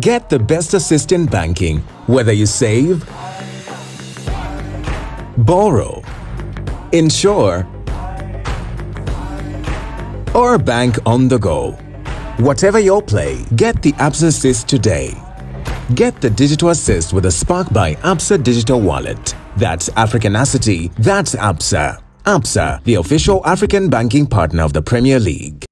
Get the best assist in banking, whether you save, borrow, insure, or bank on the go. Whatever your play, get the Absa Assist today. Get the digital assist with a Spark by Absa Digital Wallet. That's Africanacity, that's Absa. Absa, the official African banking partner of the Premier League.